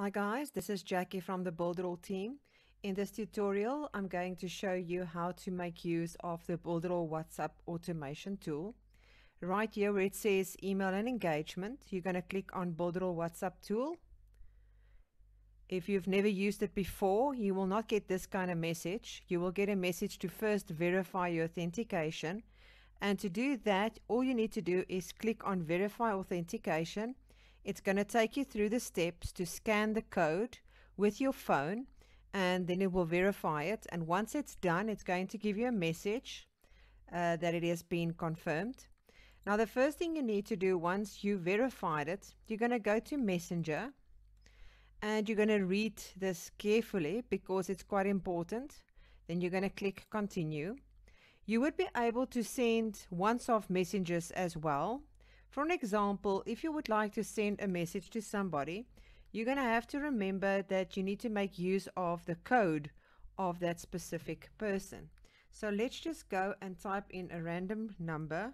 Hi guys, this is Jackie from the Builderall team. In this tutorial, I'm going to show you how to make use of the Builderall WhatsApp automation tool. Right here where it says email and engagement, you're going to click on Builderall WhatsApp tool. If you've never used it before, you will not get this kind of message. You will get a message to first verify your authentication. And to do that, all you need to do is click on verify authentication it's going to take you through the steps to scan the code with your phone and then it will verify it. And once it's done, it's going to give you a message uh, that it has been confirmed. Now, the first thing you need to do once you verified it, you're going to go to Messenger and you're going to read this carefully because it's quite important. Then you're going to click continue. You would be able to send once-off messages as well. For an example, if you would like to send a message to somebody, you're going to have to remember that you need to make use of the code of that specific person. So let's just go and type in a random number.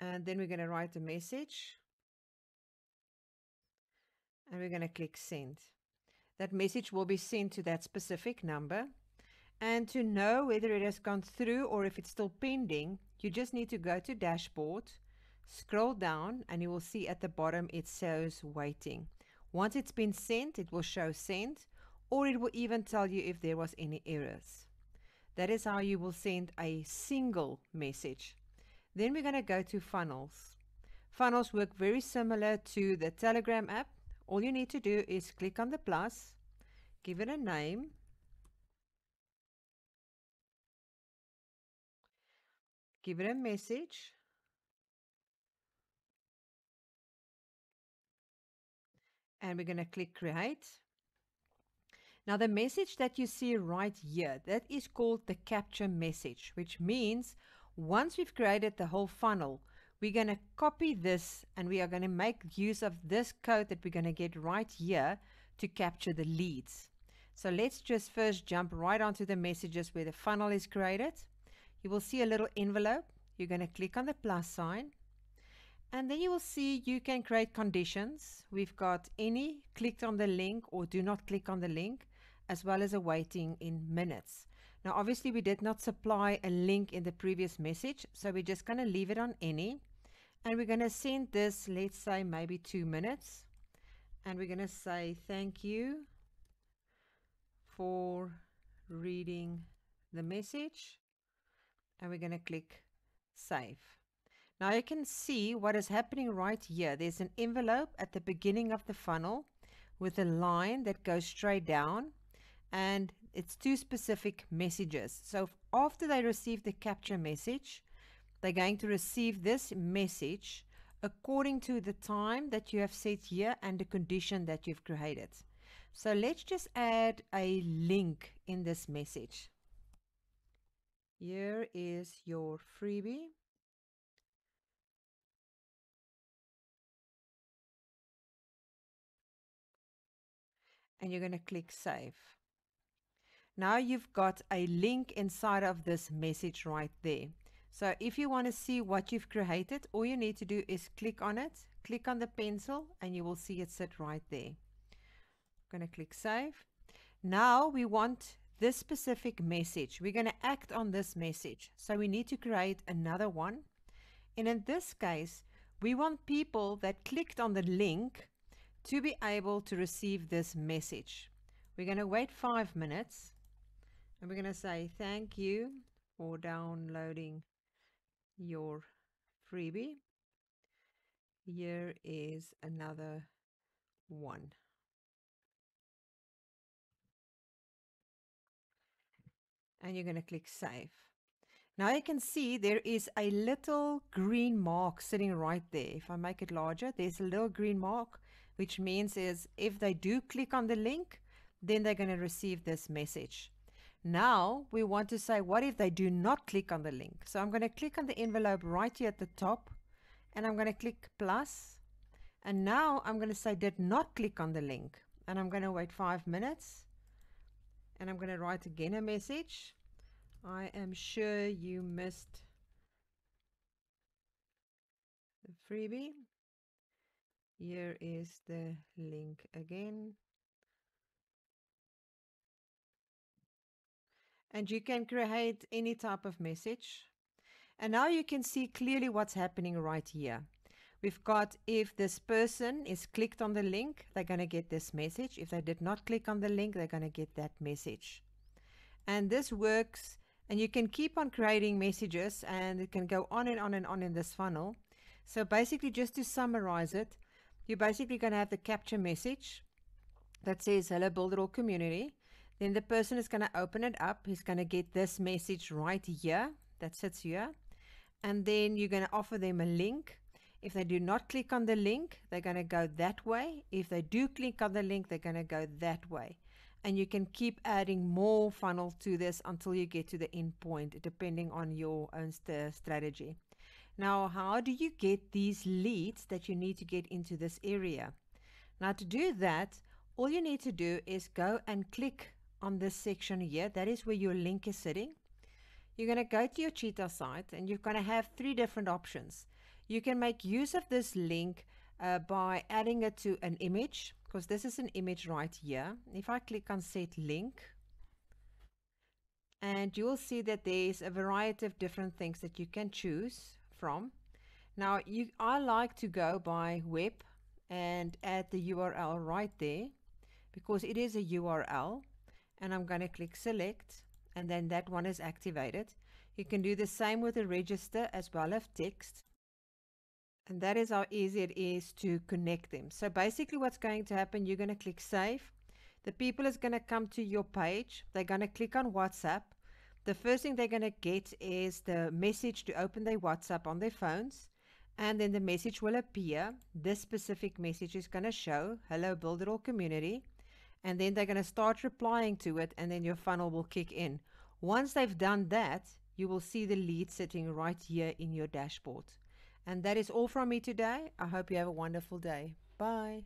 And then we're going to write a message. And we're going to click send. That message will be sent to that specific number. And to know whether it has gone through or if it's still pending, you just need to go to dashboard, scroll down, and you will see at the bottom it shows waiting. Once it's been sent, it will show sent, or it will even tell you if there was any errors. That is how you will send a single message. Then we're going to go to funnels. Funnels work very similar to the Telegram app. All you need to do is click on the plus, give it a name, give it a message. And we're going to click create. Now the message that you see right here that is called the capture message which means once we've created the whole funnel we're going to copy this and we are going to make use of this code that we're going to get right here to capture the leads. So let's just first jump right onto the messages where the funnel is created you will see a little envelope. You're going to click on the plus sign and then you will see you can create conditions. We've got any clicked on the link or do not click on the link as well as a waiting in minutes. Now obviously we did not supply a link in the previous message so we're just going to leave it on any and we're going to send this let's say maybe two minutes and we're going to say thank you for reading the message and we're going to click save. Now you can see what is happening right here. There's an envelope at the beginning of the funnel with a line that goes straight down and it's two specific messages. So after they receive the capture message, they're going to receive this message according to the time that you have set here and the condition that you've created. So let's just add a link in this message. Here is your freebie. And you're going to click save. Now you've got a link inside of this message right there. So if you want to see what you've created, all you need to do is click on it, click on the pencil, and you will see it sit right there. I'm going to click save. Now we want this specific message. We're going to act on this message. So we need to create another one. And in this case, we want people that clicked on the link to be able to receive this message. We're going to wait five minutes and we're going to say thank you for downloading your freebie. Here is another one. And you're going to click save. Now you can see there is a little green mark sitting right there. If I make it larger, there's a little green mark, which means is if they do click on the link, then they're going to receive this message. Now we want to say, what if they do not click on the link? So I'm going to click on the envelope right here at the top and I'm going to click plus. And now I'm going to say did not click on the link and I'm going to wait five minutes and I'm going to write again a message. I am sure you missed the freebie. Here is the link again. And you can create any type of message. And now you can see clearly what's happening right here. We've got if this person is clicked on the link, they're going to get this message. If they did not click on the link, they're going to get that message. And this works, and you can keep on creating messages, and it can go on and on and on in this funnel. So basically, just to summarize it, you're basically going to have the capture message that says, Hello, Builderall community. Then the person is going to open it up. He's going to get this message right here that sits here. And then you're going to offer them a link if they do not click on the link, they're going to go that way. If they do click on the link, they're going to go that way. And you can keep adding more funnel to this until you get to the end point, depending on your own st strategy. Now, how do you get these leads that you need to get into this area? Now, to do that, all you need to do is go and click on this section here. That is where your link is sitting. You're going to go to your cheetah site and you're going to have three different options. You can make use of this link uh, by adding it to an image because this is an image right here. If I click on set link and you'll see that there's a variety of different things that you can choose from. Now you, I like to go by web and add the URL right there because it is a URL and I'm going to click select and then that one is activated. You can do the same with the register as well as text and that is how easy it is to connect them. So basically what's going to happen, you're going to click save. The people is going to come to your page. They're going to click on WhatsApp. The first thing they're going to get is the message to open their WhatsApp on their phones. And then the message will appear. This specific message is going to show, hello, Builderall community. And then they're going to start replying to it and then your funnel will kick in. Once they've done that, you will see the lead sitting right here in your dashboard. And that is all from me today. I hope you have a wonderful day. Bye.